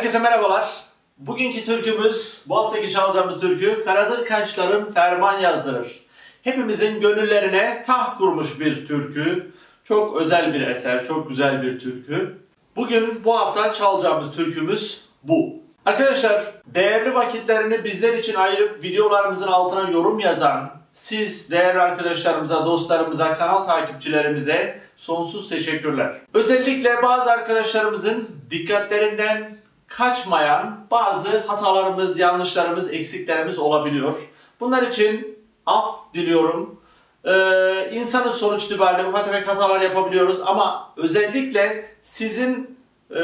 Herkese merhabalar. Bugünkü türkümüz, bu haftaki çalacağımız türkü Karadır Kaşların Ferman Yazdırır. Hepimizin gönüllerine taht kurmuş bir türkü. Çok özel bir eser, çok güzel bir türkü. Bugün bu hafta çalacağımız türkümüz bu. Arkadaşlar değerli vakitlerini bizler için ayırıp videolarımızın altına yorum yazan siz değerli arkadaşlarımıza, dostlarımıza, kanal takipçilerimize sonsuz teşekkürler. Özellikle bazı arkadaşlarımızın dikkatlerinden kaçmayan bazı hatalarımız, yanlışlarımız, eksiklerimiz olabiliyor. Bunlar için af diliyorum. Ee, insanın sonuç itibariyle ufak tefek hatalar yapabiliyoruz ama özellikle sizin e,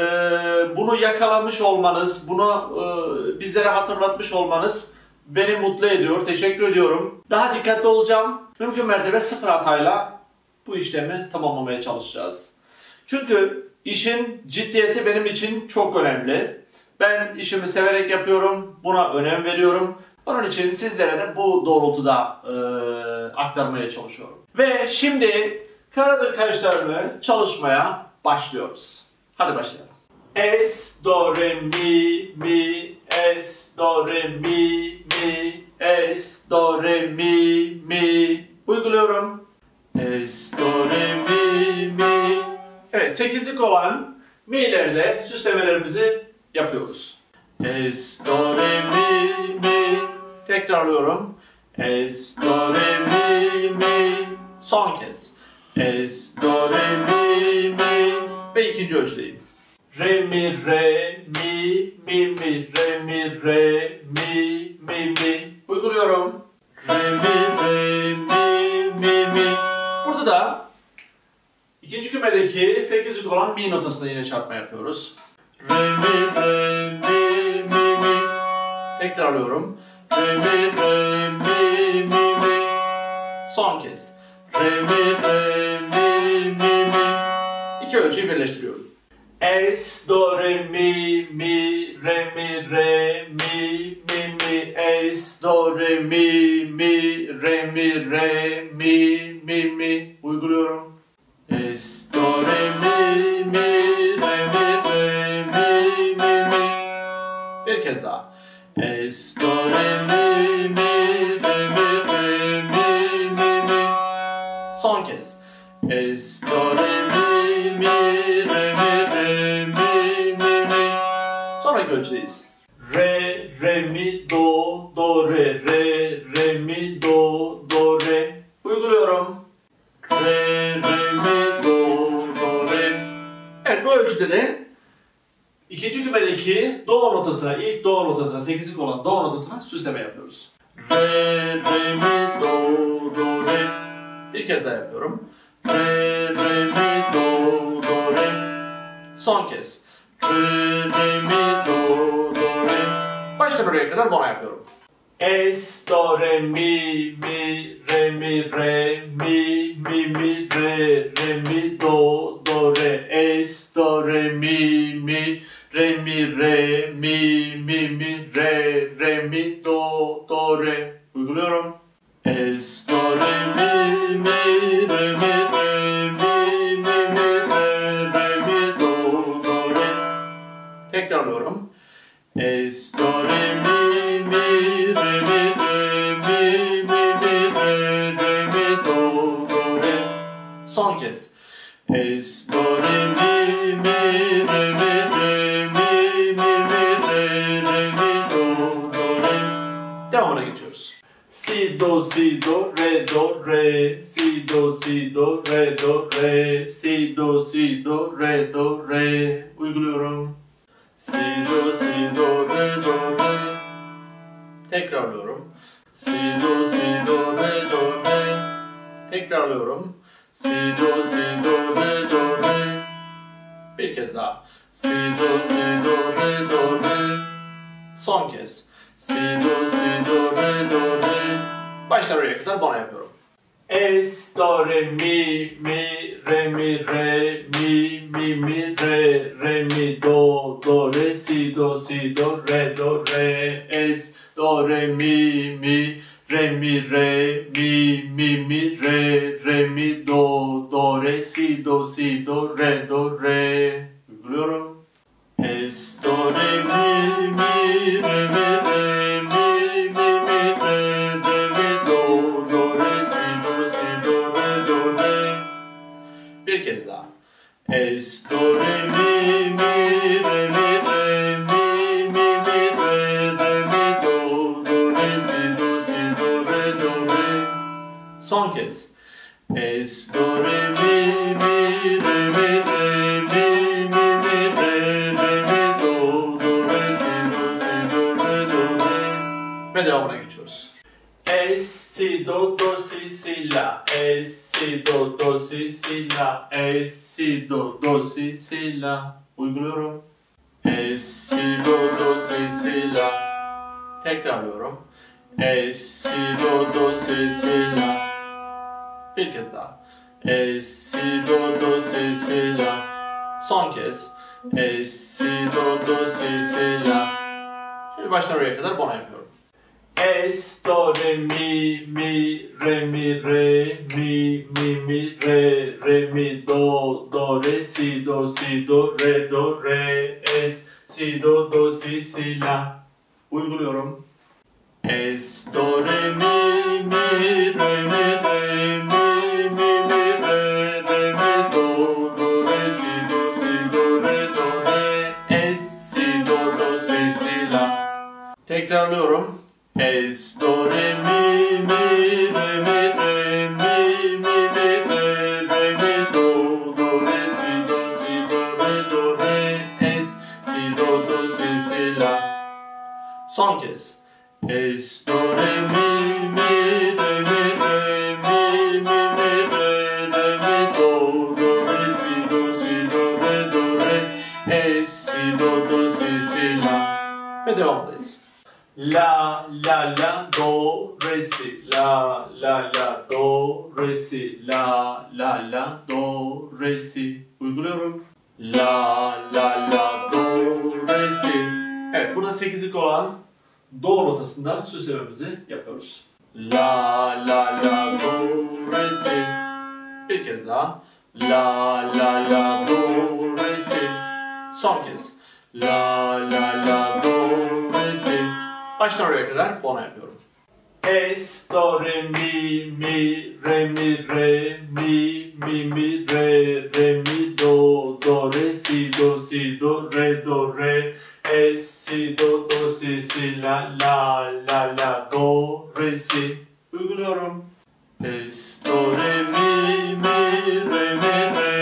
bunu yakalamış olmanız, bunu e, bizlere hatırlatmış olmanız beni mutlu ediyor. Teşekkür ediyorum. Daha dikkatli olacağım. Mümkün mertebe sıfır hatayla bu işlemi tamamlamaya çalışacağız. Çünkü işin ciddiyeti benim için çok önemli. Ben işimi severek yapıyorum. Buna önem veriyorum. Onun için sizlere de bu doğrultuda e, aktarmaya çalışıyorum. Ve şimdi Karadır kaşlarını çalışmaya başlıyoruz. Hadi başlayalım. Es, do, re, mi, mi, es, do, re, mi, mi, es, do, re, mi, mi. Uyguluyorum. Es, do, re, mi, mi. Evet, sekizlik olan mi'leri de süslemelerimizi yapıyoruz. Es, do, re, mi, mi. Tekrarlıyorum. Es, do, re, mi, mi. Son kez. Es, do, re, mi, mi. Ve ikinci ölçüdeyim. Re, mi, re, mi, mi, mi, re, mi, re, mi, mi, mi. Uyguluyorum. Re, mi, re, mi, mi, mi. Burada da ikinci kümedeki sekizlik olan mi notasında yine çarpma yapıyoruz. Re, mi, re, mi, mi, mi. Tekrarlıyorum. Re, mi, re, mi, mi, mi. Son kez. Re, mi, re, mi, mi, mi. İki ölçüyü birleştiriyorum. Es, do, re, mi, mi, re, mi, re, mi, mi, mi, es, do, re, mi, mi, re, mi, re, mi, mi, mi. Uyguluyorum. Es. Bir kez daha. Es, ikinci kümedeki do notasına, ilk do notasına, sekizlik olan do notasına süsleme yapıyoruz. Re, re, mi, do, do, re. Bir kez daha yapıyorum. Re, re, mi, do, do, re. Son kez. Re, re, mi, do, do, re. Baştan oraya kadar bona yapıyorum. Es, do, re, mi, mi, re, mi, re, mi, mi, mi, re, re, mi, do, do, re. Es, do, re, mi, mi, re, mi, re, mi, mi, mi, re, re, mi, do, do, re. Uyguluyorum. Es, do, re, mi, mi, re, mi, re, mi, mi, mi, re, re, mi, do, do, re. Tekrarlıyorum. Es, do, re, mi, do, si, do, re, do, re. Si, do, si, do, re, do, re. Si, do, si, do, re, do, re. Uyguluyorum. Si, do, si, do, re, do, re. Tekrarlıyorum. Si, do, si, do, re, do, re. Tekrarlıyorum. Si, do, si, do, re, do, re. Bir kez daha. Si, do, si, do, re, do, re. Son kez. Si, do, si, do, re, do, re. Baştan oraya kadar bana yapıyorum. Es, do, re, mi, mi, re, mi, re, mi, mi, mi, re, re, mi, do, do, re, si, do, si, do, re, do, re, es, do, re, mi, mi, re, mi, re, mi, mi, mi, re, re, mi, do, do, re, si, do, si, do, re, do, re. Uyguluyorum. Es, do, re mi mi re mi re Es do re mi mi re mi re mi mi mi re re mi do do re si do si do re do re. Son kez. Es do re mi mi re mi re mi mi mi re re mi do do re si do si do re do re. Ve devamına geçiyoruz. Es si do do si si la es si do do si si la es si do do si si la uyguluyorum. Es si do do si si la tekrarlıyorum. Es si do do si si la bir kez daha. Es si do do si si la son kez. Es si do do si si la Şimdi baştan oraya kadar bona yapıyorum. Es, do, re, mi, mi, re, mi, re, mi, mi, mi, re, re, mi, do, do, re, si, do, si, do, re, do, re, es, si, do, do, si, si, la. Uyguluyorum. Es, do, re, mi, mi, re, mi, re, mi, mi, mi, re, re, mi, do, do, re, si, do, si, do, re, do, re, es, si, do, do, si, si, la. Tekrarlıyorum. Es, do, re, mi, mi, re, mi, re, mi, mi, mi, re, re, mi, do, do, re, si, do, si, do, re, do, re, es, si, do, do, si, si, la. Son kez. Es, La, la, do, re, si, la, la, la, do, re, si, la, la, la, do, re, si. Uyguluyorum. La, la, la, do, re, si. Evet, burada sekizlik olan do notasından süslememizi yapıyoruz. La, la, la, do, re, si. Bir kez daha. La, la, la, do, re, si. Son kez. La, la, la, do, re, si. Baştan oraya kadar bona yapıyorum. Es, do, re, mi, mi, re, mi, re, mi, mi, mi, re, re, mi, do, do, re, si, do, si, do, re, do, re, es, si, do, do, si, si, la, la, la, la, do, re, si. Uyguluyorum. Es, do, re, mi, mi, re, mi, re,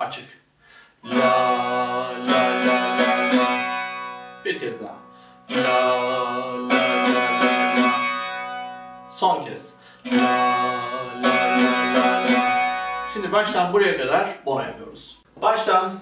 açık. La la la la la. Bir kez daha. La la la la la. Son kez. La la la la la. Şimdi baştan buraya kadar bona yapıyoruz. Baştan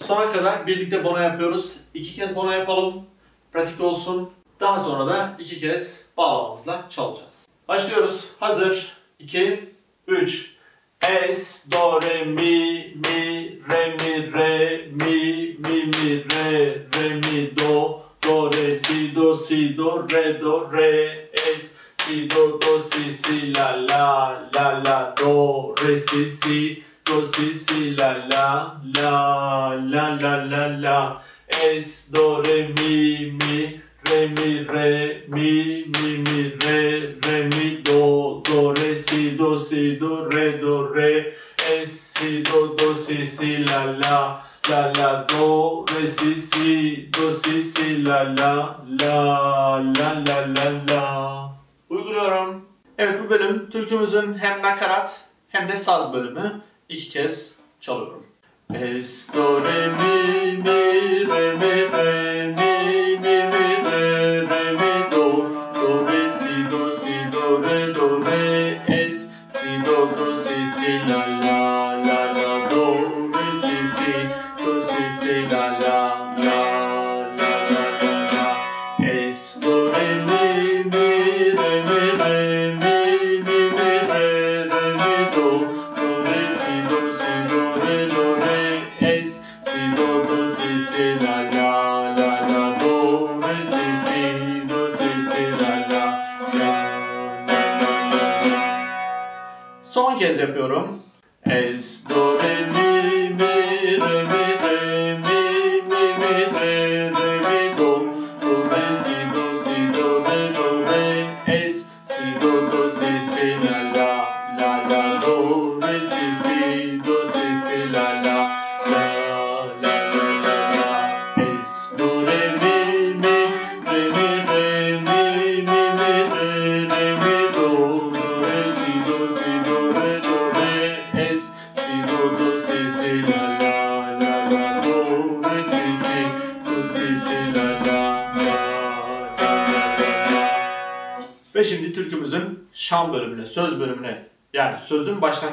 sona kadar birlikte bona yapıyoruz. İki kez bona yapalım. Pratik olsun. Daha sonra da iki kez bağlamamızla çalacağız. Başlıyoruz. Hazır. 2 3 Es, do, re, mi, mi, re, mi, re, mi, mi, mi, re, re, mi, do, do, re, si, do, si, do, re, do, re, es, si, do, do, si, si, la, la, la, la, do, re, si, si, do, si, si, la, la, la, la, la, la, la, es, do, re, mi, mi, re, mi, re, mi, mi, mi, re, re, mi, do, do, re, si, do, si, do, re, do, re, es, si, do, do, si, si, la, la, la, la, do, re, si, si, do, si, si, la, la, la, la, la, la, la. Uyguluyorum. Evet bu bölüm türkümüzün hem nakarat hem de saz bölümü. İki kez çalıyorum. Es, do, re, mi, mi, re, mi, re, mi,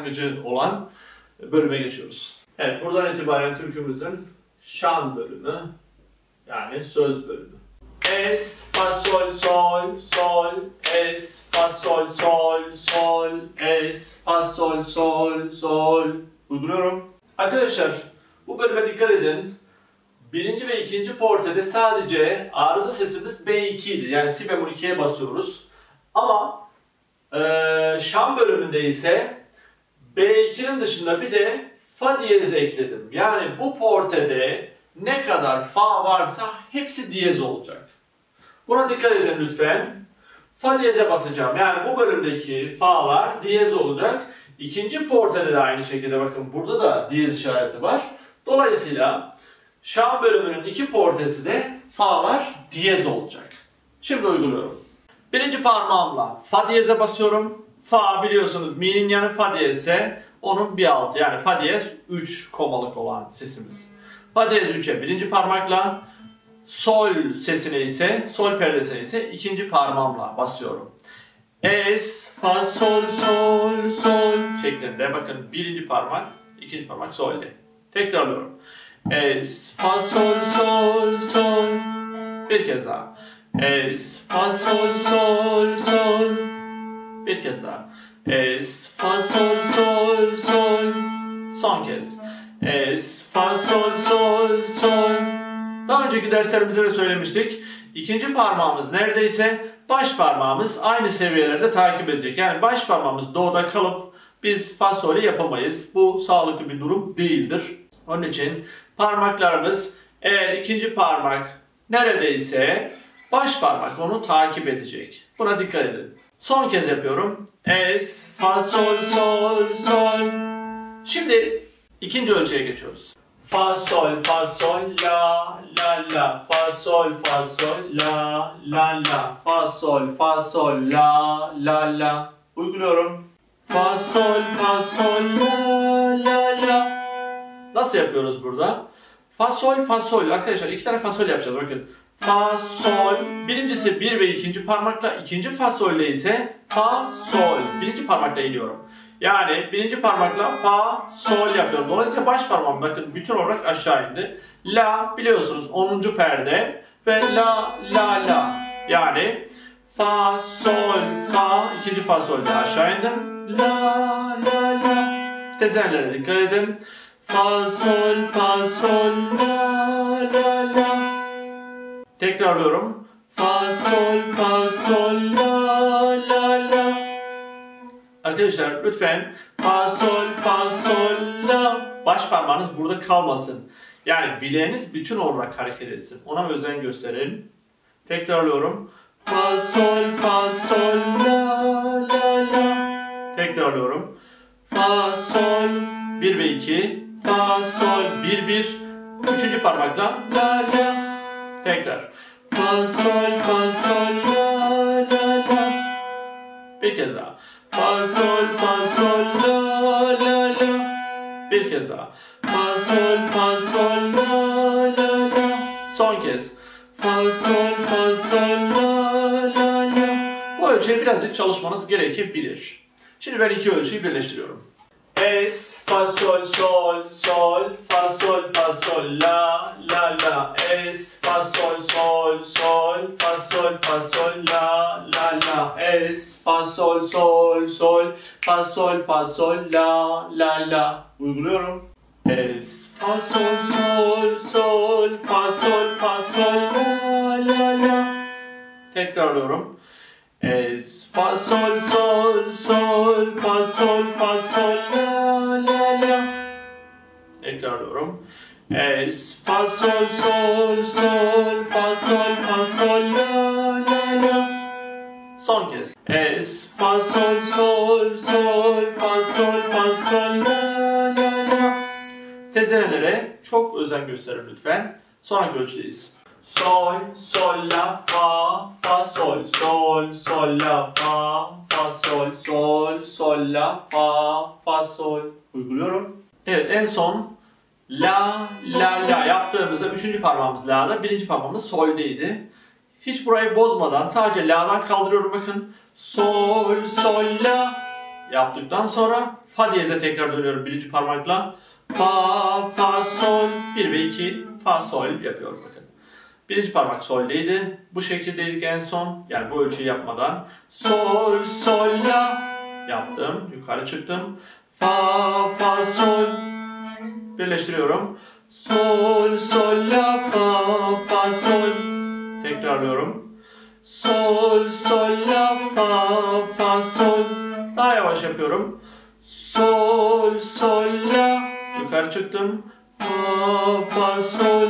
başlangıcı olan bölüme geçiyoruz. Evet buradan itibaren türkümüzün şan bölümü yani söz bölümü. Es, fa, sol, sol, sol, es, fa, sol, sol, sol, es, fa, sol, sol, sol. Uyguluyorum. Arkadaşlar bu bölüme dikkat edin. Birinci ve ikinci portede sadece arıza sesimiz B2 idi. Yani si bemol 2'ye basıyoruz. Ama eee şan bölümünde ise B2'nin dışında bir de fa diyez ekledim. Yani bu portede ne kadar fa varsa hepsi diyez olacak. Buna dikkat edin lütfen. Fa diyeze basacağım. Yani bu bölümdeki fa'lar diyez olacak. İkinci portede de aynı şekilde bakın burada da diyez işareti var. Dolayısıyla şan bölümünün iki portesi de fa'lar diyez olacak. Şimdi uyguluyorum. Birinci parmağımla fa diyeze basıyorum. Fa biliyorsunuz mi'nin yanı fa diyezse onun bir altı yani fa diyez 3 komalık olan sesimiz. Fa diyez 3'e birinci parmakla sol sesine ise sol perdesine ise ikinci parmağımla basıyorum. Es, fa, sol, sol, sol şeklinde bakın birinci parmak, ikinci parmak solde. Tekrarlıyorum. Es, fa, sol, sol, sol. Bir kez daha. Es, fa, sol, sol, sol. Bir kez daha. Es, fa, sol, sol, sol. Son kez. Es, fa, sol, sol, sol. Daha önceki derslerimizde de söylemiştik. İkinci parmağımız neredeyse baş parmağımız aynı seviyelerde takip edecek. Yani baş parmağımız doğuda kalıp biz fa solü yapamayız. Bu sağlıklı bir durum değildir. Onun için parmaklarımız eğer ikinci parmak neredeyse baş parmak onu takip edecek. Buna dikkat edin. Son kez yapıyorum. Es, fa, sol, sol, sol. Şimdi ikinci ölçüye geçiyoruz. Fa, sol, fa, sol, la, la, la. Fa, sol, fa, sol, la, la, la. Fa, sol, fa, sol, la, la, la. Uyguluyorum. Fa, sol, fa, sol, la, la, la. Nasıl yapıyoruz burada? Fa, sol, fa, sol. Arkadaşlar iki tane fa, sol yapacağız. Bakın. Fa, sol. Birincisi bir ve ikinci parmakla. ikinci fa, sol'le ise fa, sol. Birinci parmakla iniyorum. Yani birinci parmakla fa, sol yapıyorum. Dolayısıyla baş parmağım bakın bütün olarak aşağı indi. La biliyorsunuz 10. perde ve la, la, la. Yani fa, sol, fa, ikinci fa, sol'de aşağı indim. La, la, la. Tezenlere dikkat edin. Fa, sol, fa, sol, la, la, la. Tekrarlıyorum. Fa, sol, fa, sol, la, la, la. Arkadaşlar lütfen fa, sol, fa, sol, la. Baş parmağınız burada kalmasın. Yani bileğiniz bütün olarak hareket etsin. Ona özen gösterin. Tekrarlıyorum. Fa, sol, fa, sol, la, la, la. Tekrarlıyorum. Fa, sol, 1 ve 2. Fa, sol, 1, 1. Üçüncü parmakla la, la. Tekrar. Fa, sol, fa, sol, la, la, la. Bir kez daha. Fa, sol, fa, sol, la, la, la. Bir kez daha. Fa, sol, fa, sol, la, la, la. Son kez. Fa, sol, fa, sol, la, la, la. Bu ölçüye birazcık çalışmanız gerekebilir. Şimdi ben iki ölçüyü birleştiriyorum. Es, fa, sol, sol, sol, fa, sol, fa, sol, la, la, la. Es, fa, sol, sol, sol, fa, sol, fa, sol, la, la, la. Es, fa, sol, sol, sol, fa, sol, fa, sol, la, la, la. Uyguluyorum. Es, fa, sol, sol, sol, fa, sol, fa, sol, la, la, la. Tekrarlıyorum. Es, fa, sol, sol, sol, fa, sol, fa, sol, la, la, la. Tekrarlıyorum. Es, fa, sol, sol, sol, fa, sol, fa, sol, la, la, la. Son kez. Es, fa, sol, sol, sol, fa, sol, fa, sol, la, la, la. Tezenelere çok özen gösterin lütfen. Sonraki ölçüdeyiz. Sol, sol, la, fa, fa, sol, sol, sol, la, fa, fa, sol, sol, sol, la, fa, fa, sol. Uyguluyorum. Evet en son la, la, la yaptığımızda üçüncü parmağımız la'da, birinci parmağımız sol'deydi. Hiç burayı bozmadan sadece la'dan kaldırıyorum bakın. Sol, sol, la yaptıktan sonra fa diyeze tekrar dönüyorum birinci parmakla. Fa, fa, sol, 1 ve 2 fa, sol yapıyorum. Birinci parmak sol'deydi. Bu şekildeydik en son. Yani bu ölçüyü yapmadan. Sol, sol, la yaptım. Yukarı çıktım. Fa, fa, sol. Birleştiriyorum. Sol, sol, la, fa, fa, sol. Tekrarlıyorum. Sol, sol, la, fa, fa, sol. Daha yavaş yapıyorum. Sol, sol, la. Yukarı çıktım. Fa, fa, sol.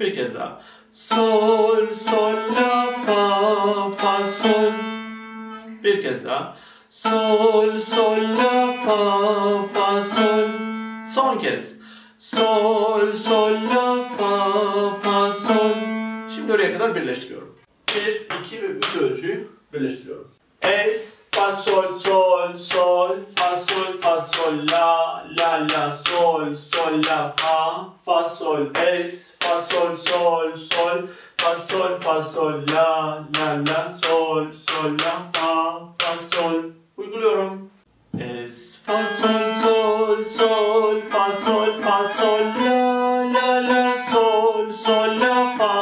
Bir kez daha. Sol, sol, la, fa, fa, sol. Bir kez daha. Sol, sol, la, fa, fa, sol. Son kez. Sol, sol, la, fa, fa, sol. Şimdi oraya kadar birleştiriyorum. 1, 2 ve 3 ölçüyü birleştiriyorum. Es, fa, sol, sol, sol, fa, sol, fa, sol, la, la, la, sol, sol, la, fa, fa, sol, es, fa, sol, sol, sol, fa, sol, fa, sol, la, la, la, sol, sol, la, fa, fa, sol. Uyguluyorum. Es, fa, sol, sol, sol, fa, sol, fa, sol, la, la, la, sol, sol, la, fa,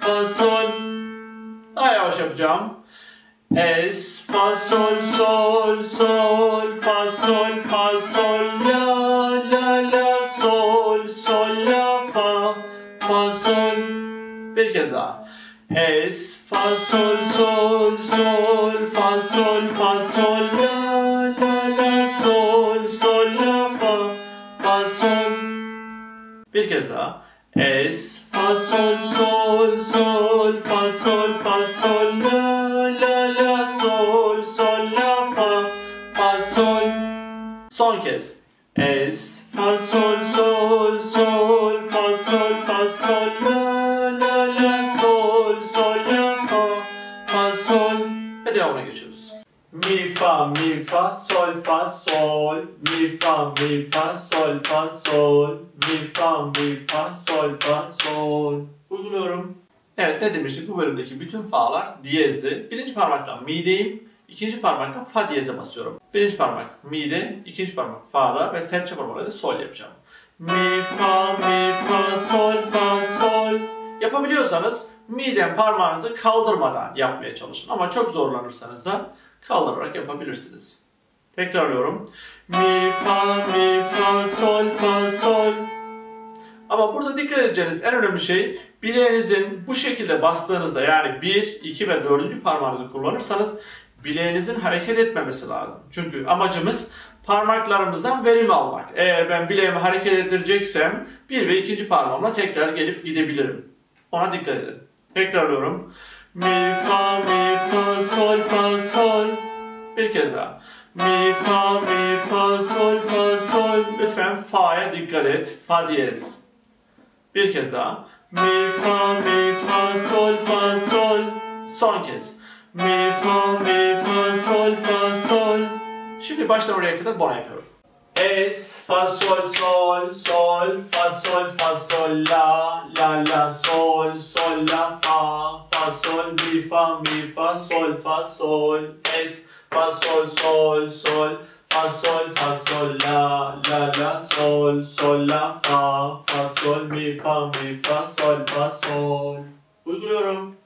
fa, sol. Daha yavaş yapacağım. Es, fa, sol, sol, sol, fa, sol, fa, sol, la, Es, fa, sol, sol, sol, fa, sol, fa, sol, la, la, la, sol, sol, la, fa, fa, sol. Bir kez daha. Mi, fa, mi, fa, sol, fa, sol. Mi, fa, mi, fa, sol, fa, sol. Uyguluyorum. Evet ne demiştik bu bölümdeki bütün fa'lar diyezdi. Birinci parmakla mi'deyim. İkinci parmakla fa diyeze basıyorum. Birinci parmak mi'de, ikinci parmak fa'da ve serçe parmağıyla da sol yapacağım. Mi, fa, mi, fa, sol, fa, sol. Yapabiliyorsanız mi'den parmağınızı kaldırmadan yapmaya çalışın. Ama çok zorlanırsanız da kaldırarak yapabilirsiniz. Tekrarlıyorum. Mi, fa, mi, fa, sol, fa, sol. Ama burada dikkat edeceğiniz en önemli şey bileğinizin bu şekilde bastığınızda yani 1, 2 ve 4. parmağınızı kullanırsanız bileğinizin hareket etmemesi lazım. Çünkü amacımız parmaklarımızdan verim almak. Eğer ben bileğimi hareket ettireceksem 1 ve 2. parmağımla tekrar gelip gidebilirim. Ona dikkat edin. Tekrarlıyorum. Mi, fa, mi, fa, sol, fa, sol. Bir kez daha. Mi, fa, mi, fa, sol, fa, sol. Lütfen fa'ya dikkat et. Fa diyez. Bir kez daha. Mi, fa, mi, fa, sol, fa, sol. Son kez. Mi, fa, mi, fa, sol, fa, sol. Şimdi baştan oraya kadar bona yapıyorum. Es, fa, sol, sol, sol, fa, sol, fa, sol, la, la, la, sol, sol, la, fa, fa, sol, mi, fa, mi, fa, sol, fa, sol, es, fa, sol, sol, sol, fa, sol, fa, sol, la, la, la, sol, sol, la, fa, fa, sol, mi, fa, mi, fa, sol, fa, sol. Uyguluyorum.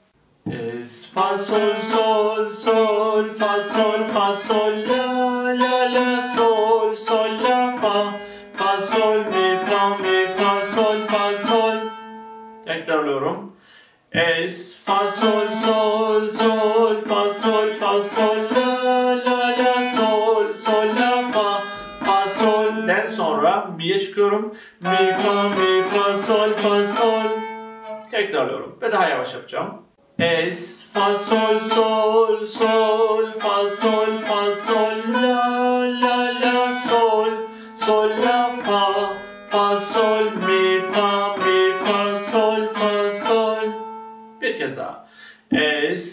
Es, fa, sol, sol, sol, fa, sol, fa, sol, la, la, la, sol, sol, la, fa, fa, sol, mi, fa, mi, fa, sol, fa, sol. Tekrarlıyorum. Es, fa, sol, sol, sol, çıkıyorum. Mi, fa, mi, fa, sol, fa, sol. Tekrarlıyorum ve daha yavaş yapacağım. Es, fa, sol, sol, sol, fa, sol, fa, sol, la, la, la, sol, sol, la, fa, fa, sol, mi, fa, mi, fa, sol, fa, sol. Bir kez daha. Es,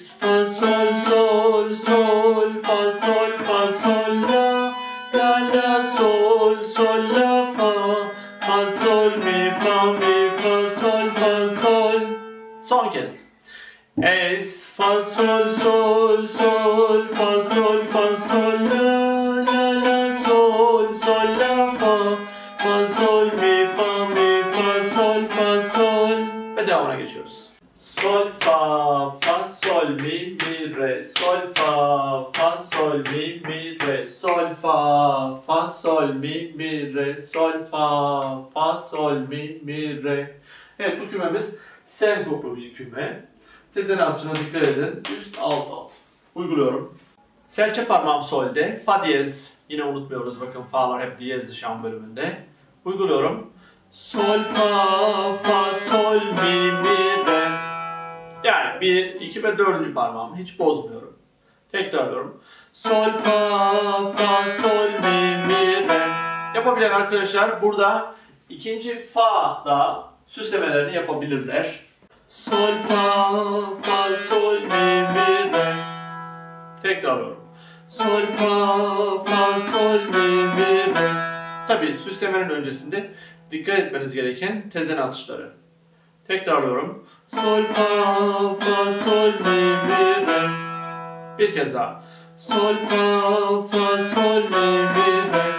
sol, sol, sol, fa, sol, fa, sol, la, la, la, sol, sol, la, fa, fa, sol, mi, fa, mi, fa, sol, fa, sol. Ve devamına geçiyoruz. Sol, fa, fa, sol, mi, mi, re, sol, fa, fa, sol, mi, mi, re, sol, fa, fa, sol, mi, mi, re, sol, fa, fa, sol, mi, mi, re. Evet bu kümemiz senkoplu bir küme. Tezen altına dikkat edin. Üst alt alt. Uyguluyorum. Serçe parmağım solde. Fa diyez. Yine unutmuyoruz bakın fa'lar hep diyezli şan bölümünde. Uyguluyorum. Sol fa fa sol mi mi re. Yani 1, 2 ve 4. parmağımı hiç bozmuyorum. Tekrarlıyorum. Sol fa fa sol mi mi re. Yapabilen arkadaşlar burada ikinci fa da süslemelerini yapabilirler. Sol fa fa sol mi mi re. Tekrarlıyorum. Sol fa fa sol mi mi re. Tabii süslemenin öncesinde dikkat etmeniz gereken tezene atışları. Tekrarlıyorum. Sol fa fa sol mi mi re. Bir kez daha. Sol fa fa sol mi mi re.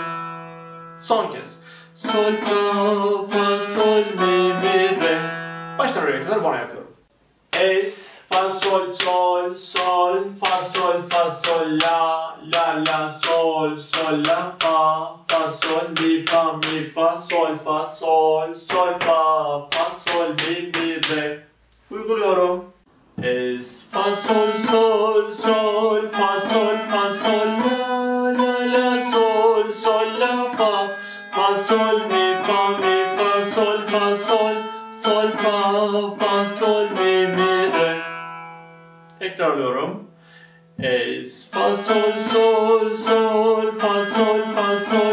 Son kez. Sol fa fa sol mi mi re. Baştan oraya kadar bana yapıyorum. Es, fa, sol, sol, sol, fa, sol, fa, sol, la, la, la, sol, sol, la, fa, fa, sol, mi, fa, mi, fa, sol, fa, sol, sol, fa, fa, sol, mi, mi, re. Uyguluyorum. Es, fa, sol, sol, sol, fa, sol, fa, sol, la, la, la, sol, sol, la, fa, fa, sol, mi, fa, mi, fa, sol, mi, mi, re. Tekrarlıyorum. Es, fa, sol, sol, sol, fa, sol, fa, sol,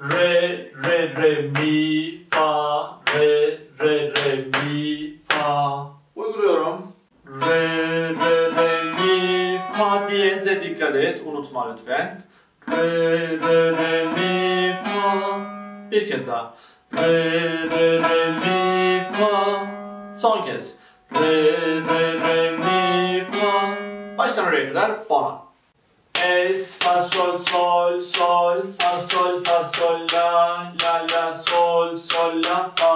Re, re, re, mi, fa, re, re, re, mi, fa. Uyguluyorum. Re, re, re, mi, fa diyeze dikkat et. Unutma lütfen. Re, re, re, mi, fa. Bir kez daha. Re, re, re, mi, fa. Son kez. Re, re, re, mi, fa. Baştan oraya kadar bana. Es, fa, sol, sol, sol, fa, sol, fa, sol, la, la, la, sol, sol, la, fa,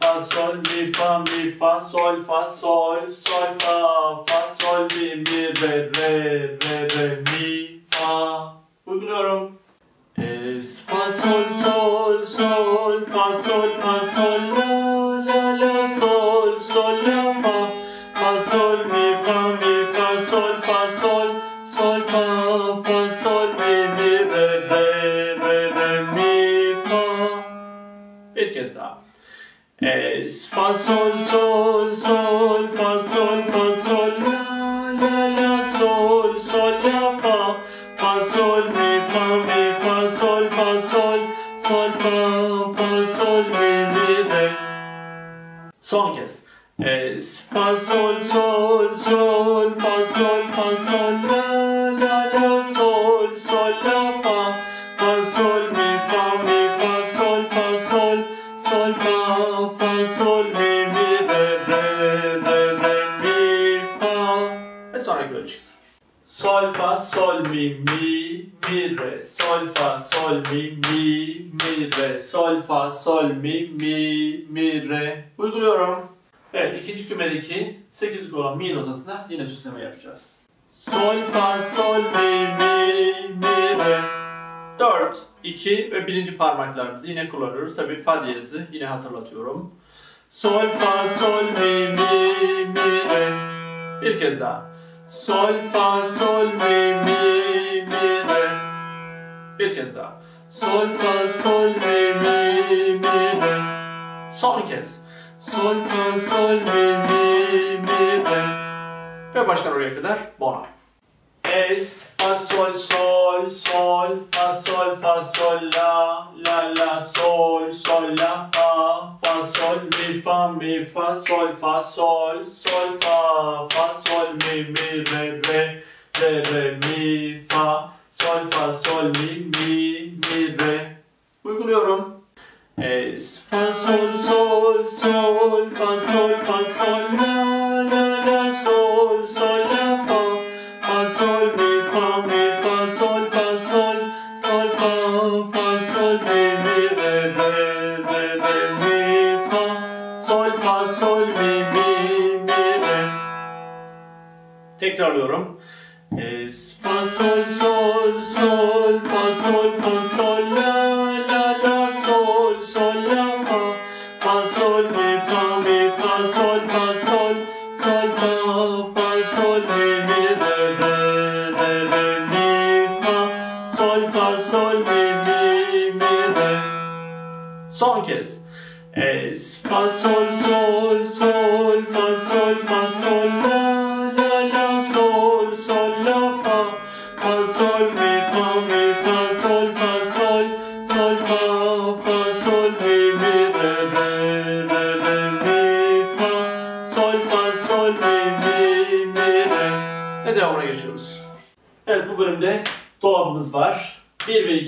fa, sol, mi, fa, mi, fa, sol, fa, sol, sol, fa, fa, sol, mi, mi, re, re, re, re, mi, fa. Uyguluyorum. Es, fa, sol, sol, sol, fa, sol, fa, sol, la, Es, fa, mi, mi, mi, re, sol, fa, sol, mi, mi, mi, re. Uyguluyorum. Evet, ikinci kümedeki 8'lik olan mi notasında yine süsleme yapacağız. Sol, fa, sol, mi, mi, mi, re. 4, 2 ve birinci parmaklarımızı yine kullanıyoruz. Tabi fa diyezi yine hatırlatıyorum. Sol, fa, sol, mi, mi, mi, re. Bir kez daha. Sol, fa, sol, mi, mi, mi, re. Bir kez daha. Sol, fa, sol, mi, mi, mi, re. Son kez. Sol, fa, sol, mi, mi, mi, re. Ve baştan oraya kadar bona. Es, fa, sol, sol, sol, fa, sol, fa, sol, la, la, la, sol, sol, la, fa, fa, sol, mi, fa, mi, fa, sol, fa, sol, sol, fa, fa, sol, mi, mi, re, re, re, re, mi, fa, sol, fa, sol, mi, mi, mi, re. Uyguluyorum. Es, fa, sol, sol, sol, fa, sol, fa, sol, la, la, la, sol, sol,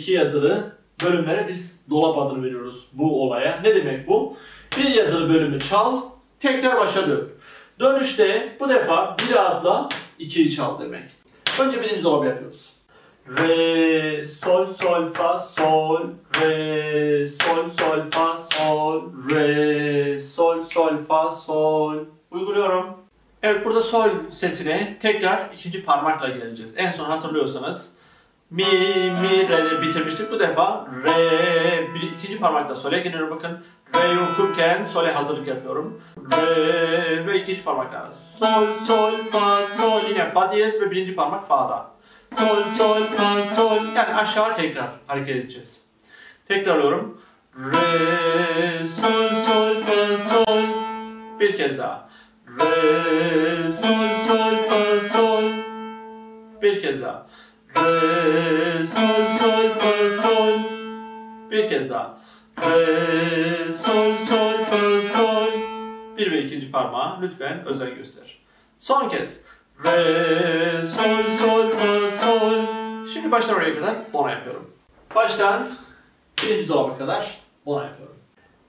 1 ve 2 yazılı bölümlere biz dolap adını veriyoruz bu olaya. Ne demek bu? Bir yazılı bölümü çal, tekrar başa dön. Dönüşte bu defa bir adla 2'yi çal demek. Önce birinci dolabı yapıyoruz. Re, sol, sol, fa, sol, re, sol, sol, fa, sol, re, sol, sol, fa, sol. Uyguluyorum. Evet burada sol sesine tekrar ikinci parmakla geleceğiz. En son hatırlıyorsanız mi, mi, re bitirmiştik. Bu defa re, bir, ikinci parmakla sole geliyorum bakın. Re okurken sole hazırlık yapıyorum. Re ve ikinci parmakla sol, sol, fa, sol yine fa diyez ve birinci parmak fa'da. Sol, sol, fa, sol yani aşağı tekrar hareket edeceğiz. Tekrarlıyorum. Re, sol, sol, fa, sol. Bir kez daha. Re, sol, sol, fa, sol. Bir kez daha. Re, sol, sol, fa, sol. Bir kez daha. Re, sol, sol, fa, sol. Bir ve ikinci parmağı lütfen özen göster. Son kez. Re, sol, sol, fa, sol. Şimdi baştan oraya kadar bona yapıyorum. Baştan birinci dolaba kadar bona yapıyorum.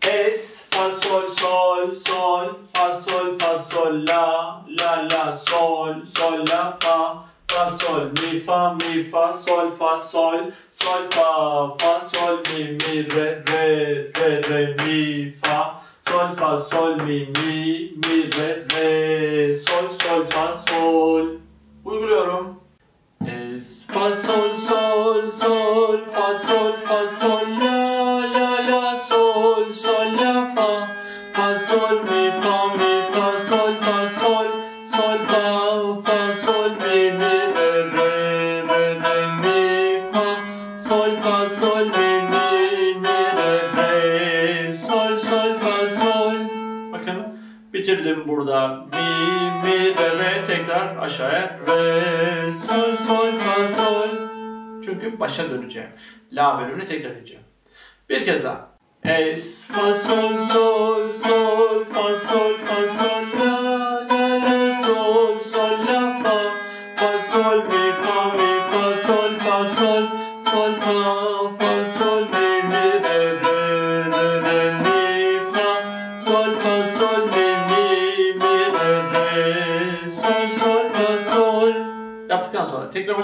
Es, fa, sol, sol, sol, fa, sol, fa, sol, la, la, la, sol, sol, la, fa, fa, sol, mi, fa, mi, fa, sol, fa, sol, sol, fa, fa, sol, mi, mi, re, re, re, re, mi, fa, sol, fa, sol, mi, mi, mi, re, re, sol, sol, fa, sol. Uyguluyorum. Es, fa, sol, sol, sol, fa, sol, fa, sol, la, la, la, bitirdim burada. Mi, mi, re, re, tekrar aşağıya. Re, sol, sol, fa, sol. Çünkü başa döneceğim. La bölümünü tekrar edeceğim. Bir kez daha. Es, fa, sol, sol, sol, fa, sol, fa, sol,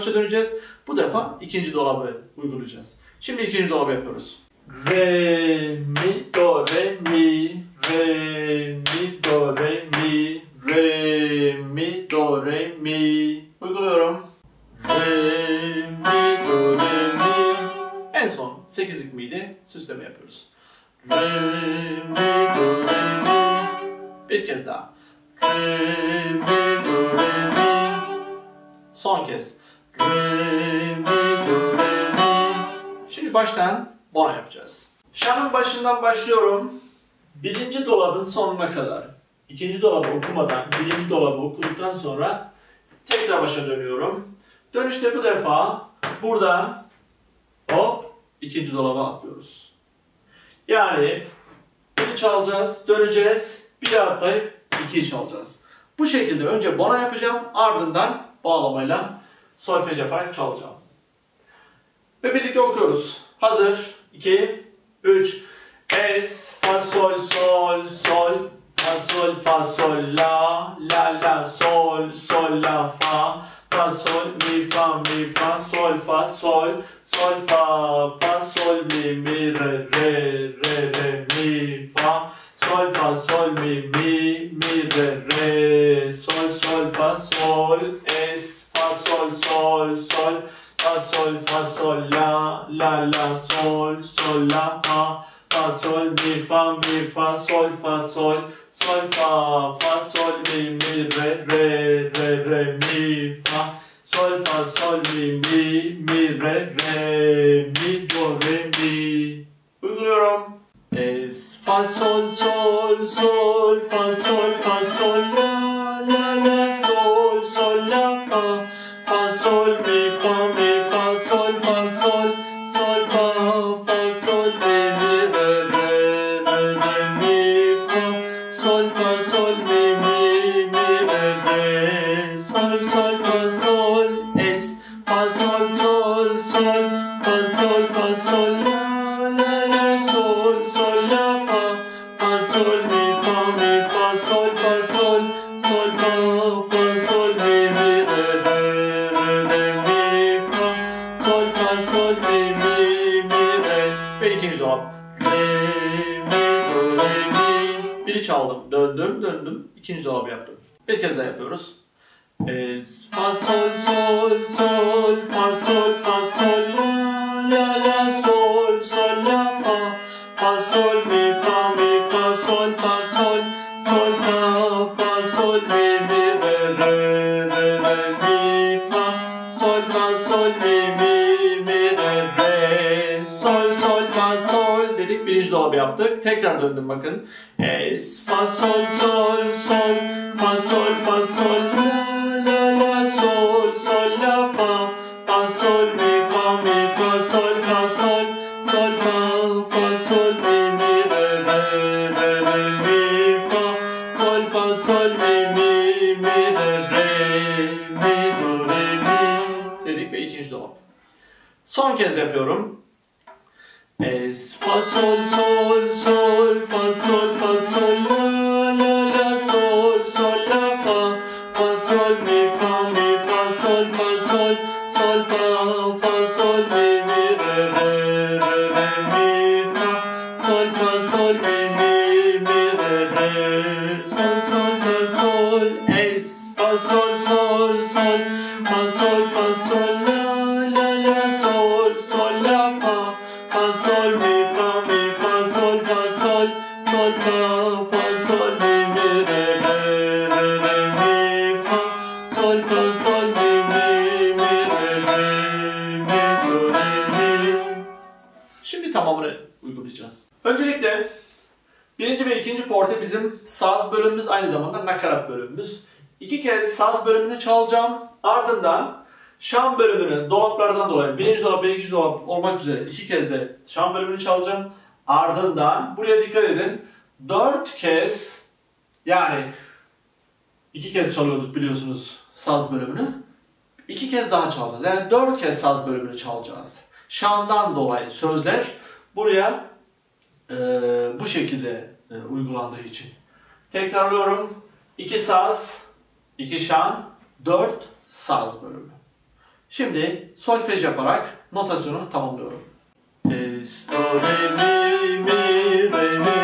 başa döneceğiz. Bu defa ikinci dolabı uygulayacağız. Şimdi ikinci dolabı yapıyoruz. Re, mi, do, re, mi, re, mi, do, re, mi, re, mi, do, re, mi. Uyguluyorum. Re, mi, do, re, mi. En son sekizlik miydi? Süsleme yapıyoruz. Re, mi, do, re, mi. Bir kez daha. Re, mi, do, re, mi. Son kez. Şimdi baştan bona yapacağız. Şanın başından başlıyorum. Birinci dolabın sonuna kadar. İkinci dolabı okumadan, birinci dolabı okuduktan sonra tekrar başa dönüyorum. Dönüşte bu defa burada hop ikinci dolaba atlıyoruz. Yani biri çalacağız, döneceğiz, bir daha atlayıp ikiyi çalacağız. Bu şekilde önce bona yapacağım, ardından bağlamayla solfej yaparak çalacağım. Ve birlikte okuyoruz. Hazır. 2, 3. Es, fa, sol, sol, sol. Fa, sol, fa, sol, la. La, la, sol, sol, la, fa. Fa, sol, mi, fa, mi, fa, sol, fa, sol. Sol, fa, fa, sol, mi, mi, re, re, re, re, mi, fa. Sol, fa, sol, mi, mi, mi, re, re. Sol, sol, fa, sol. Es, sol, sol. Fa, sol, fa, sol, la, la, la, sol, sol, la, fa, fa, sol, mi, fa, mi, fa, sol, fa, sol, sol, fa, fa, sol, mi, mi, re, re, re, re, mi, fa, sol, fa, sol, mi, mi, mi, re, re, mi, do, re, mi. Uyguluyorum. Es, fa, sol, sol, sol, fa, sol, fa, sol, la, İkinci dolabı yaptım. Bir kez daha yapıyoruz. Ee, e, fa sol sol sol fa sol fa sol la la la sol sol la fa. Fa sol mi fa mi fa sol fa sol sol fa. Fa sol mi mi re re re re mi fa. Sol fa sol mi mi mi re re. Sol sol fa sol. Dedik birinci dolabı yaptık. Tekrar döndüm bakın. Ee, e, fa sol sol Son kez yapıyorum. Es, fa, sol, sol, sol, fa, sol, fa, sol. nakarat bölümümüz. İki kez saz bölümünü çalacağım. Ardından şan bölümünü dolaplardan dolayı birinci dolap ve ikinci dolap olmak üzere iki kez de şan bölümünü çalacağım. Ardından buraya dikkat edin. Dört kez yani iki kez çalıyorduk biliyorsunuz saz bölümünü. İki kez daha çalacağız. Yani dört kez saz bölümünü çalacağız. Şandan dolayı sözler buraya e, bu şekilde e, uygulandığı için. Tekrarlıyorum. 2 saz, 2 şan, 4 saz bölümü. Şimdi solfej yaparak notasyonu tamamlıyorum. Es, do, re, mi, mi, re, mi.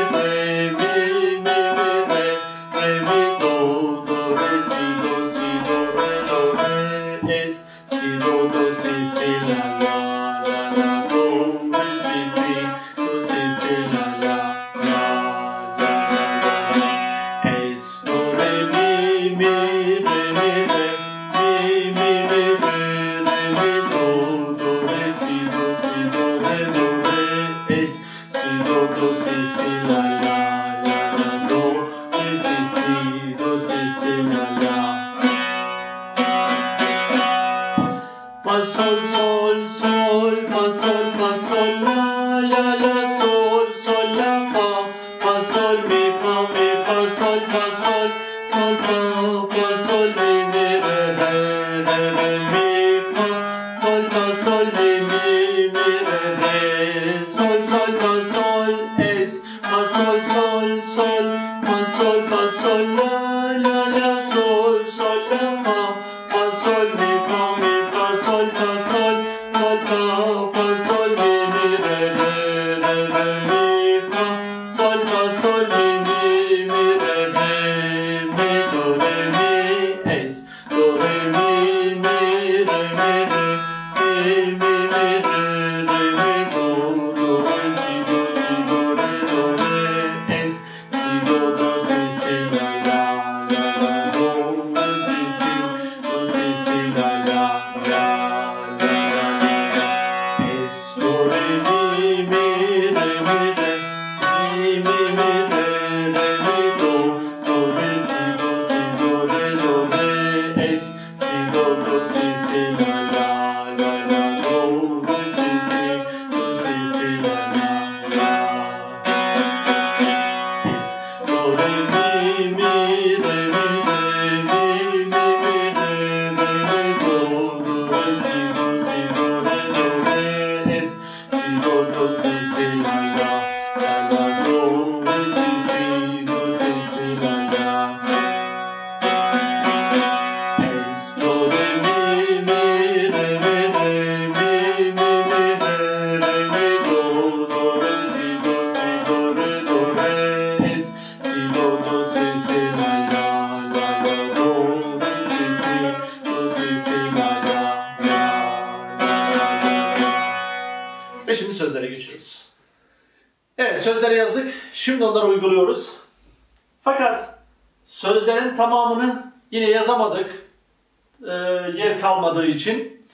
İçin.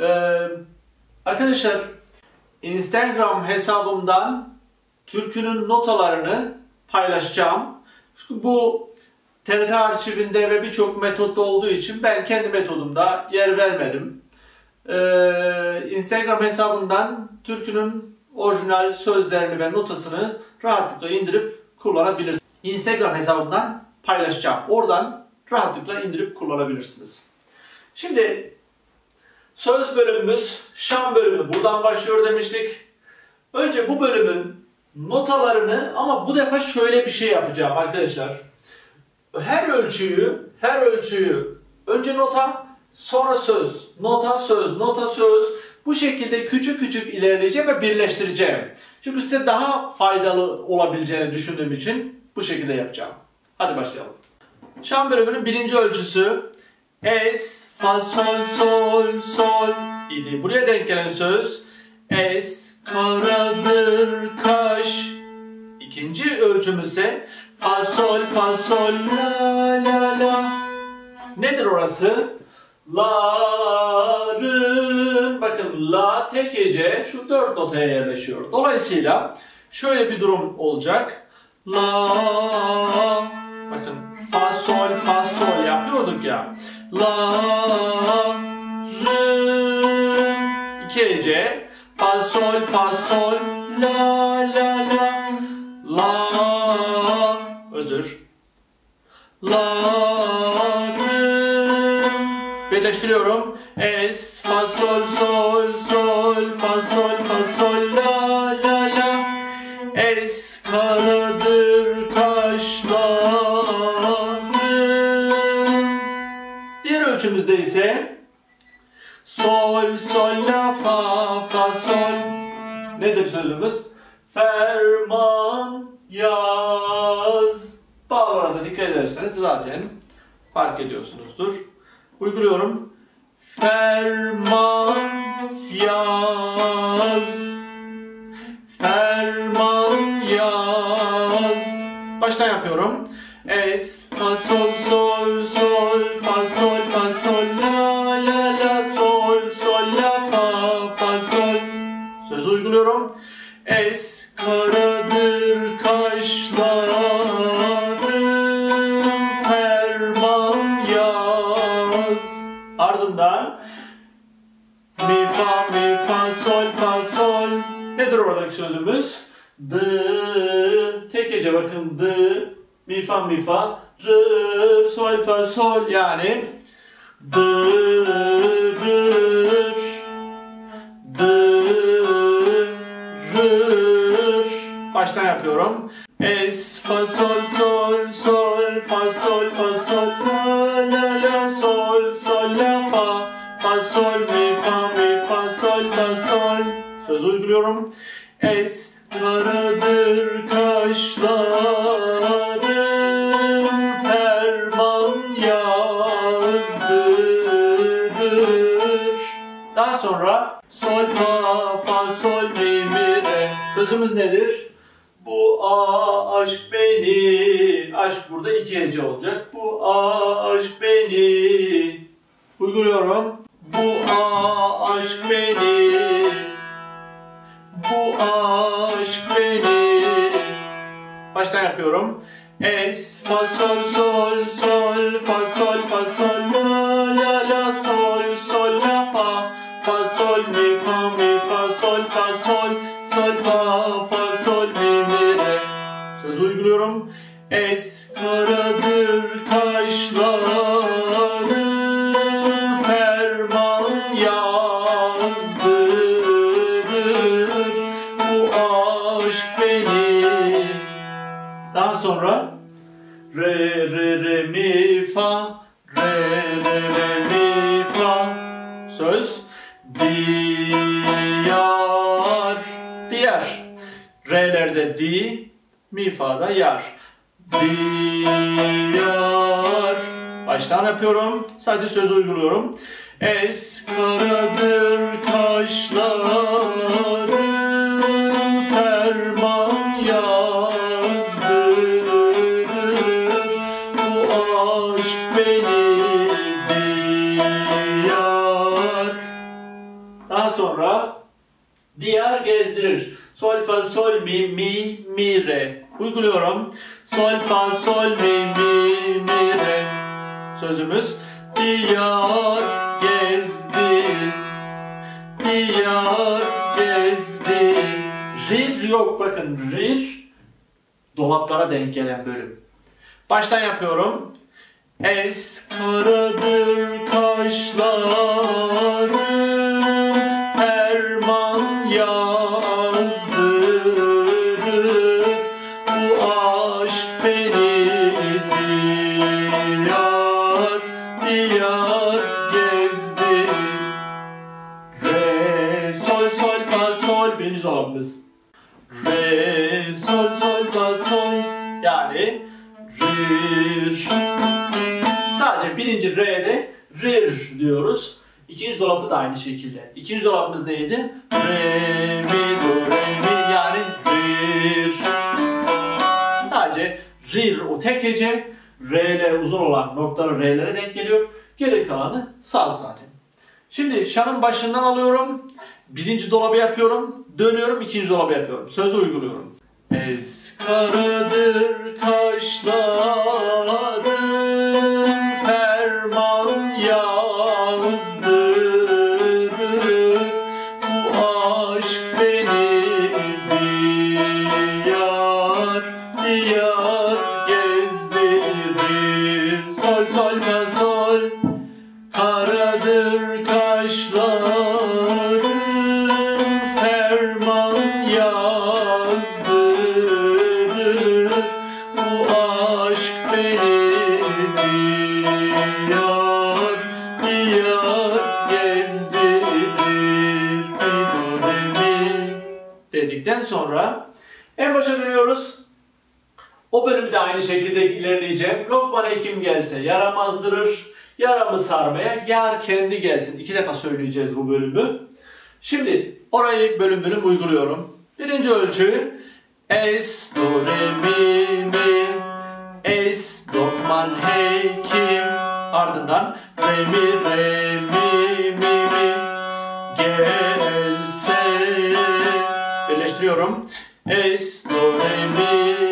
Ee, arkadaşlar Instagram hesabımdan türkünün notalarını paylaşacağım. Çünkü bu TRT arşivinde ve birçok metotta olduğu için ben kendi metodumda yer vermedim. Ee, Instagram hesabından türkünün orijinal sözlerini ve notasını rahatlıkla indirip kullanabilirsiniz. Instagram hesabımdan paylaşacağım. Oradan rahatlıkla indirip kullanabilirsiniz. Şimdi söz bölümümüz, şan bölümü buradan başlıyor demiştik. Önce bu bölümün notalarını ama bu defa şöyle bir şey yapacağım arkadaşlar. Her ölçüyü, her ölçüyü önce nota, sonra söz, nota, söz, nota, söz bu şekilde küçük küçük ilerleyeceğim ve birleştireceğim. Çünkü size daha faydalı olabileceğini düşündüğüm için bu şekilde yapacağım. Hadi başlayalım. Şan bölümünün birinci ölçüsü Es, Fa, Sol, Sol, Sol idi. Buraya denk gelen söz Es, karadır kaş. İkinci ölçümüz ise Fa, Sol, Fa, Sol, La, La, La. Nedir orası? La'rın bakın La tek hece şu dört notaya yerleşiyor. Dolayısıyla şöyle bir durum olacak. La bakın Fa, Sol, Fa, Sol yapıyorduk ya. La, Rın iki hece. Fa, Sol, Fa, Sol, La, La, La. La, özür. La, Rın. Birleştiriyorum. Es, Fa, Sol, Sol, sol. Nedir sözümüz? Ferman yaz. Bağlara dikkat ederseniz zaten fark ediyorsunuzdur. Uyguluyorum. Ferman yaz. Ferman yaz. Baştan yapıyorum. Es, fa, sol, sol, sol, Oradaki sözümüz? D, tek hece bakın D, mi, fa, mi, fa, r, sol, fa, sol yani D, r, D, r. Baştan yapıyorum. Es, fa, sol, sol, sol, fa, sol, fa, sol, la, la, la, sol, sol, la, fa, fa, sol, mi, fa, mi, fa, sol, fa, sol. Söz uyguluyorum. Es, karadır kaşların, ferman yazdırır. Daha sonra sol, fa, fa, sol, mi, mi, re. Sözümüz nedir? Bu aşk beni. Aşk burada iki hece olacak. Bu aşk beni. Uyguluyorum. Bu aşk beni. Bu aşk beni. Baştan yapıyorum. Es, fa, sol, sol, sol, fa, sol, fa, sol, la, la, la, sol, sol, la, fa, fa, sol, mi, fa, mi, fa, sol, fa, sol, sol, fa, fa, sol, mi, mi, re. Söz uyguluyorum. Es, fa'da yar. Diyar. Baştan yapıyorum. Sadece söz uyguluyorum. Es karadır kaşları ferman yazdırır Bu aşk beni diyar Daha sonra diyar gezdirir Sol fa sol mi mi mi re Uyguluyorum. Sol fa sol mi mi mi re. Sözümüz diyar gezdi. Diyar gezdi. Rir yok bakın rir. Dolaplara denk gelen bölüm. Baştan yapıyorum. Es karadır kaşlarım dolapta da aynı şekilde. İkinci dolabımız neydi? Re, mi, do, re, mi yani rir. Sadece rir o tek hece. R'ler uzun olan noktalı R'lere denk geliyor. Geri kalanı saz zaten. Şimdi şanın başından alıyorum. Birinci dolabı yapıyorum. Dönüyorum ikinci dolabı yapıyorum. Sözü uyguluyorum. Ez karadır kaşlarım O bölümde aynı şekilde ilerleyeceğim. Lokman hekim gelse yaramazdırır. Yaramı sarmaya yar kendi gelsin. İki defa söyleyeceğiz bu bölümü. Şimdi orayı bölüm uyguluyorum. Birinci ölçü Es, do, re, mi, mi Es, lokman hekim Ardından re, mi, re, mi, mi, mi Gelse Birleştiriyorum. Es, do, re, mi,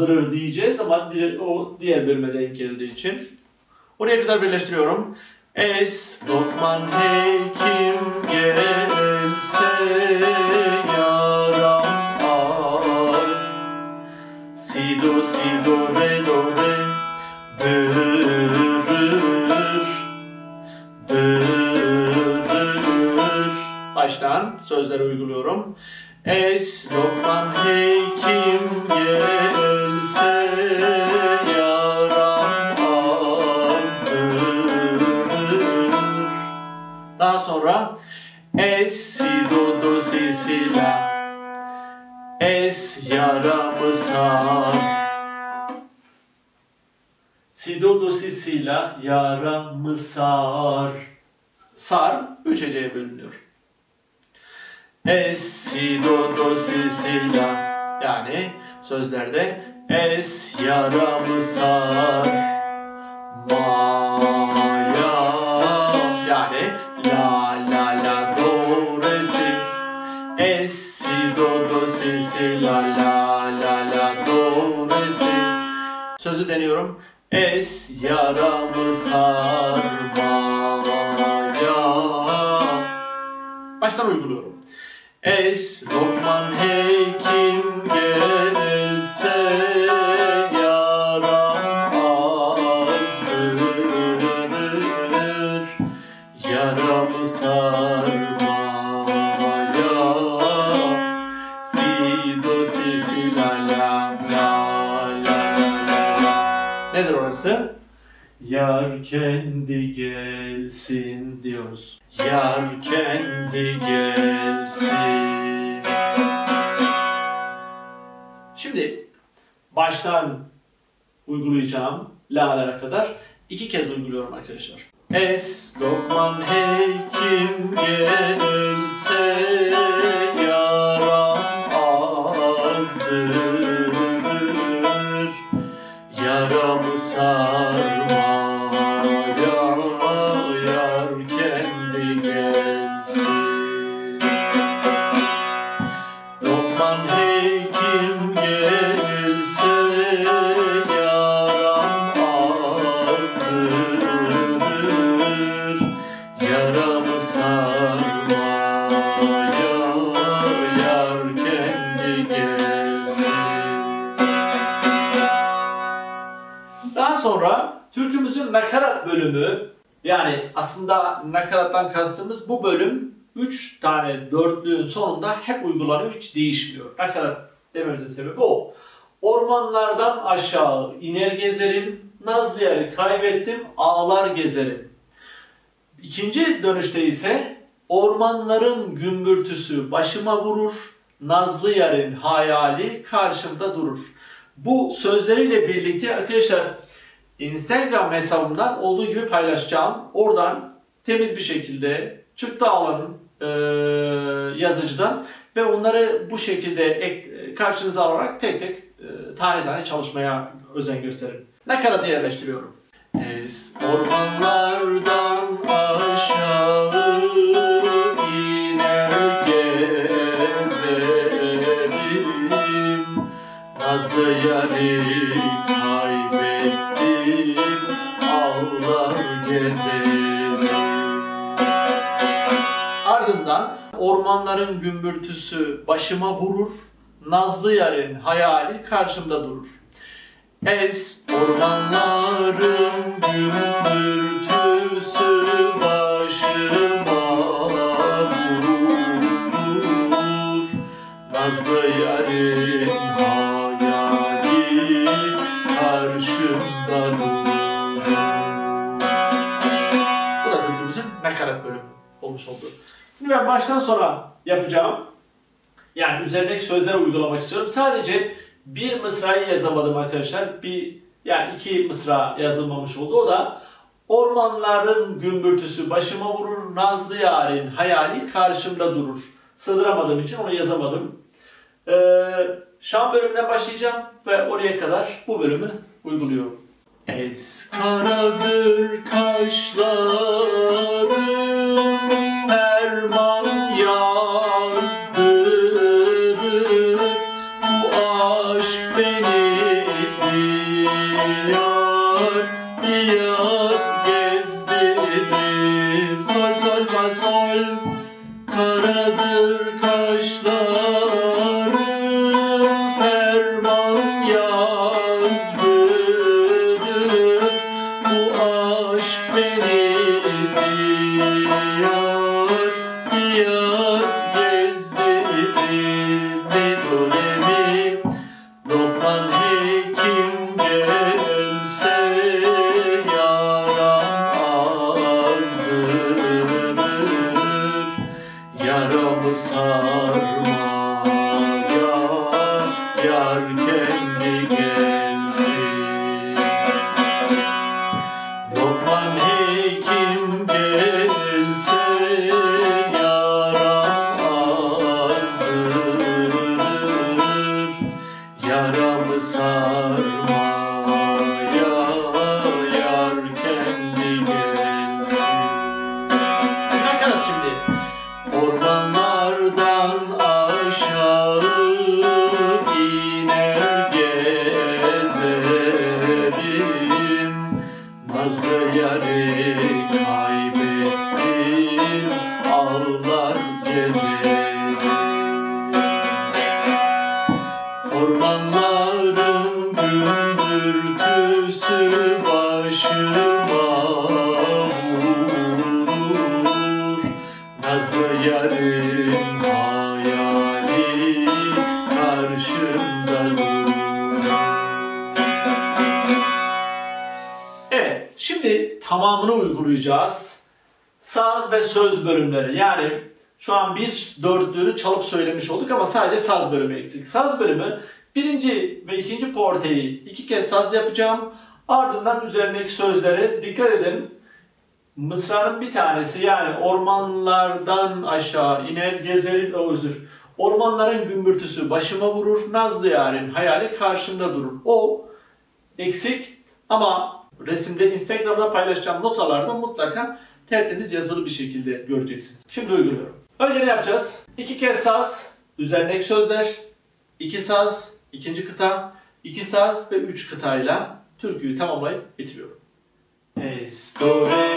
yaramazdırır diyeceğiz ama o diğer bölüme denk geldiği için. Oraya kadar birleştiriyorum. Es lokman hekim gelse yaram az. Si do si do re do re dırır dırır Baştan sözleri uyguluyorum. Es lokman hekim do do si si la yaramı sar? Sar üç heceye bölünüyor. Es si do do si si la. Yani sözlerde es yaramı sar? Ma ya. Yani la la la do re si. Es si do do si si la la la la do re si. Sözü deniyorum es yaramı sarma ya baştan uyguluyorum. Es lokman hekim uygulayacağım la'lara kadar iki kez uyguluyorum arkadaşlar. Es Lokman Hekim gelse nakarattan kastımız bu bölüm 3 tane dörtlüğün sonunda hep uygulanıyor hiç değişmiyor. Nakarat dememizin sebebi o. Ormanlardan aşağı iner gezerim, nazlı yeri kaybettim, ağlar gezerim. İkinci dönüşte ise ormanların gümbürtüsü başıma vurur, nazlı yarın hayali karşımda durur. Bu sözleriyle birlikte arkadaşlar Instagram hesabımdan olduğu gibi paylaşacağım. Oradan temiz bir şekilde çıktı alanın e, yazıcıdan ve onları bu şekilde ek, karşınıza alarak tek tek e, tane tane çalışmaya özen gösterin. Nakaratı yerleştiriyorum. Es ormanlardan ormanların gümbürtüsü başıma vurur Nazlı yarın hayali karşımda durur Es ormanların gümbürtüsü başıma vurur Nazlı Ben baştan sona yapacağım. Yani üzerindeki sözleri uygulamak istiyorum. Sadece bir mısrayı yazamadım arkadaşlar. Bir yani iki mısra yazılmamış oldu. O da ormanların gümbürtüsü başıma vurur, nazlı yarın hayali karşımda durur. Sığdıramadığım için onu yazamadım. Ee, Şam bölümünden başlayacağım ve oraya kadar bu bölümü uyguluyorum. Es karadır olduk ama sadece saz bölümü eksik. Saz bölümü birinci ve ikinci porteyi iki kez saz yapacağım. Ardından üzerindeki sözlere dikkat edin. Mısranın bir tanesi yani ormanlardan aşağı iner gezerim o özür. Ormanların gümbürtüsü başıma vurur, Nazlı yarın hayali karşımda durur. O eksik ama resimde Instagram'da paylaşacağım notalarda mutlaka tertemiz yazılı bir şekilde göreceksiniz. Şimdi uyguluyorum. Önce ne yapacağız? İki kez saz, Düzenlek sözler, iki saz, ikinci kıta, iki saz ve üç kıtayla türküyü tamamlayıp bitiriyorum. Hey, story.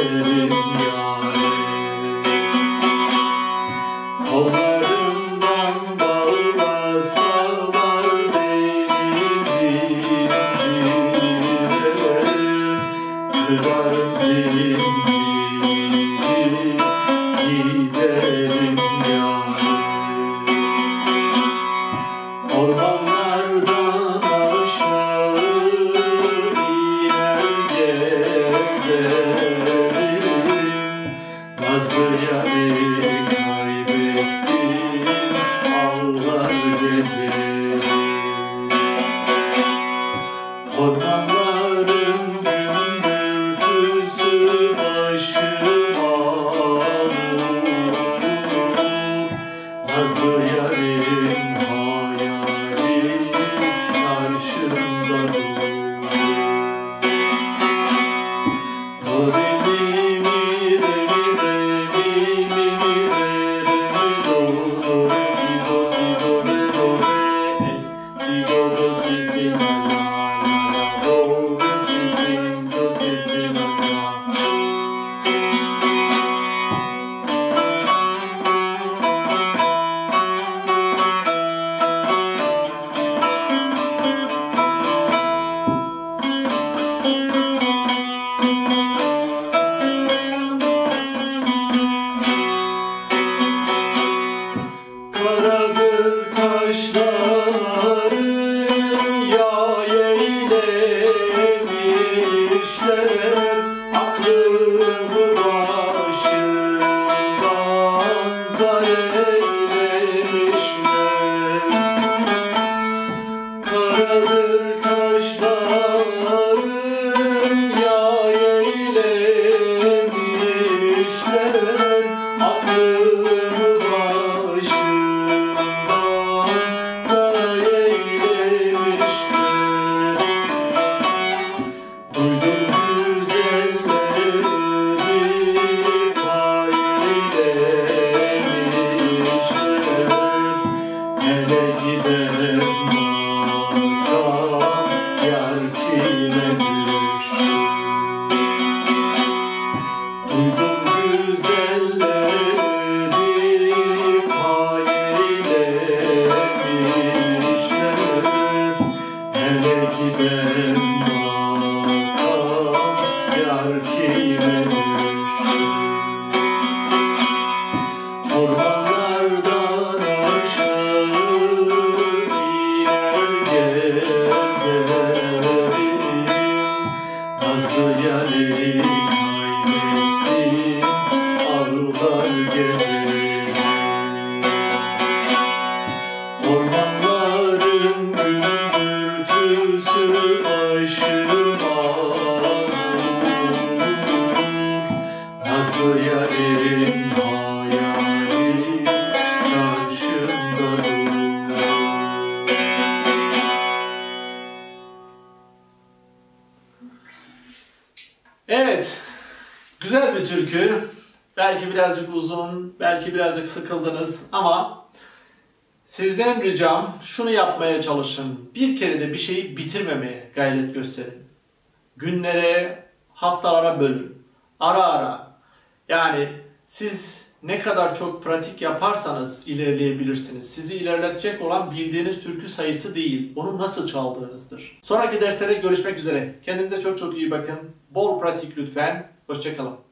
Living God. Belki birazcık sıkıldınız ama sizden ricam şunu yapmaya çalışın. Bir kere de bir şeyi bitirmemeye gayret gösterin. Günlere, haftalara bölün. Ara ara. Yani siz ne kadar çok pratik yaparsanız ilerleyebilirsiniz. Sizi ilerletecek olan bildiğiniz türkü sayısı değil, onu nasıl çaldığınızdır. Sonraki derslerde görüşmek üzere. Kendinize çok çok iyi bakın. Bol pratik lütfen. Hoşçakalın.